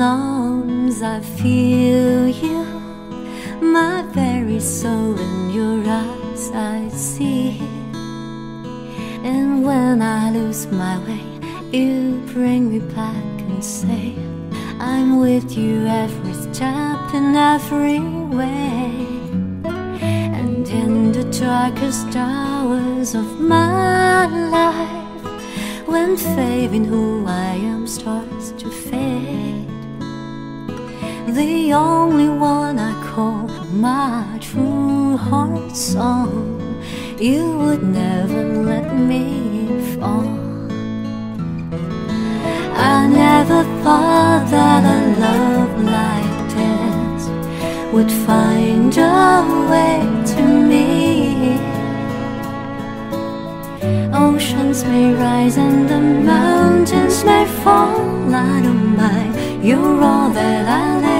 arms I feel you. My very soul in your eyes I see. And when I lose my way You bring me back and say I'm with you every step and every way. And in the darkest hours of my life When faith in who I am starts to fade the only one I call my true heart song, you would never let me fall. I never thought that a love like this would find a way to me. Oceans may rise and the mountains may fall. I don't mind, you're all that I'll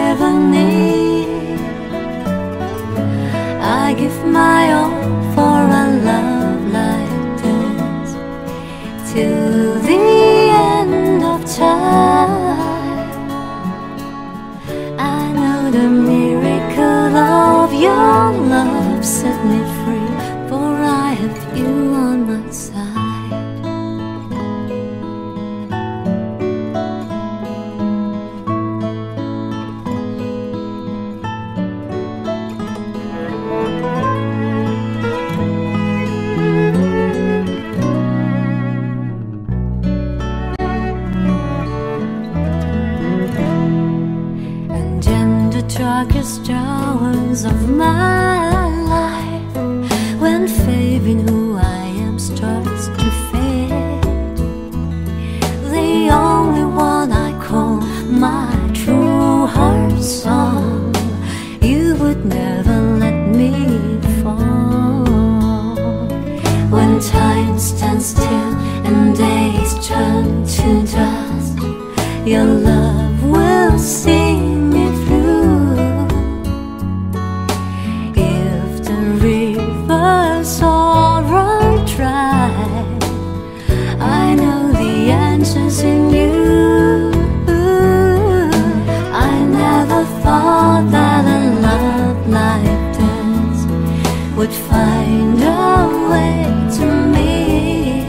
I give my all for a love like this. Till the end of time. I know the miracle of your love set me free, darkest hours of my life, when faith in who I am starts to fade, the only one I call my true heart song, you would never let me fall. When time stands still and days turn to dust, your love in you. I never thought that a love like this would find a way to me.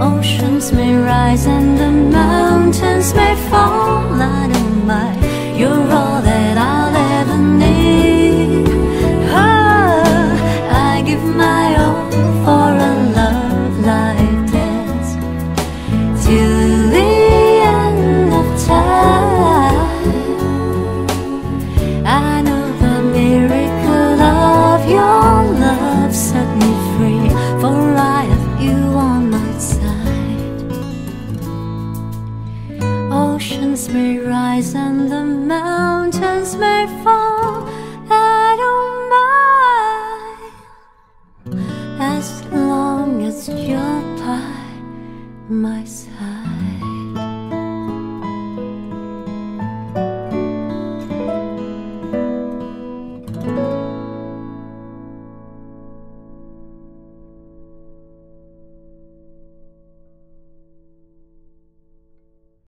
Oceans may rise and the mountains may fall. Oceans may rise and the mountains may fall. I don't mind as long as you're by my side.